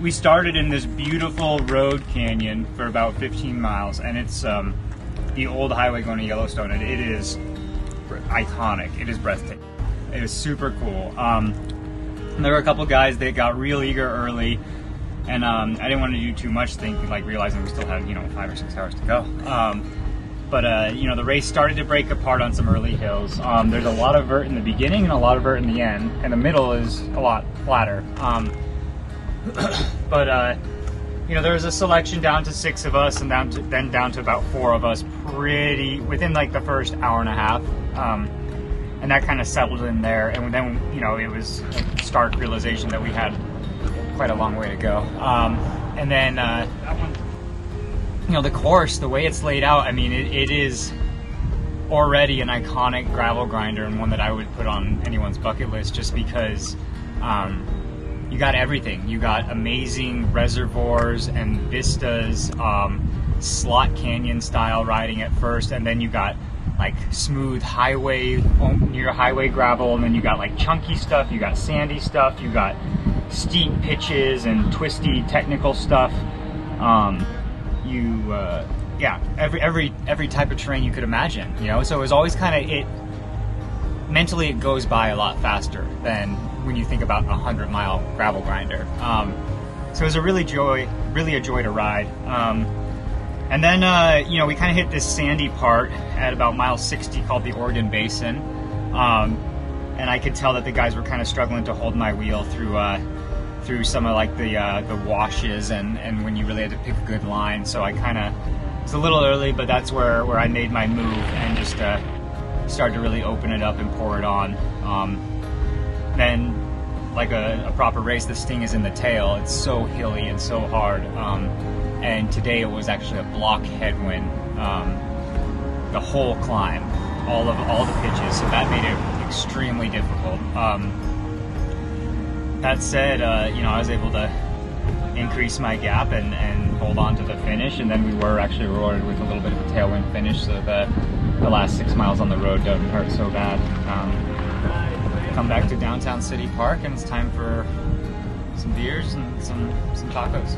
we started in this beautiful road canyon for about 15 miles, and it's um, the old highway going to Yellowstone, and it is iconic. It is breathtaking. It was super cool. Um, there were a couple guys that got real eager early, and um, I didn't want to do too much, thinking like realizing we still had you know five or six hours to go. Um, but uh, you know the race started to break apart on some early hills. Um, there's a lot of vert in the beginning and a lot of vert in the end, and the middle is a lot flatter. But uh, you know there was a selection down to six of us, and down to, then down to about four of us, pretty within like the first hour and a half. Um, and that kind of settled in there, and then you know it was a stark realization that we had quite a long way to go. Um, and then uh, you know the course, the way it's laid out, I mean it, it is already an iconic gravel grinder and one that I would put on anyone's bucket list just because um, you got everything. You got amazing reservoirs and vistas, um, slot canyon style riding at first, and then you got like smooth highway near highway gravel, and then you got like chunky stuff, you got sandy stuff, you got steep pitches and twisty technical stuff. Um, you, uh, yeah, every every every type of terrain you could imagine, you know. So it was always kind of it. Mentally, it goes by a lot faster than when you think about a hundred mile gravel grinder. Um, so it was a really joy, really a joy to ride. Um, and then, uh, you know, we kind of hit this sandy part at about mile 60 called the Oregon Basin. Um, and I could tell that the guys were kind of struggling to hold my wheel through uh, through some of like the uh, the washes and, and when you really had to pick a good line. So I kind of it's a little early, but that's where, where I made my move and just uh, started to really open it up and pour it on. Um, then, like a, a, proper race, the sting is in the tail. It's so hilly and so hard. Um, and today it was actually a block headwind um, the whole climb, all of all the pitches. So that made it extremely difficult. Um, that said, uh, you know, I was able to increase my gap and, and hold on to the finish, and then we were actually rewarded with a little bit of a tailwind finish, so that the last six miles on the road doesn't hurt so bad. Come back to downtown City Park, and it's time for some beers and some some tacos.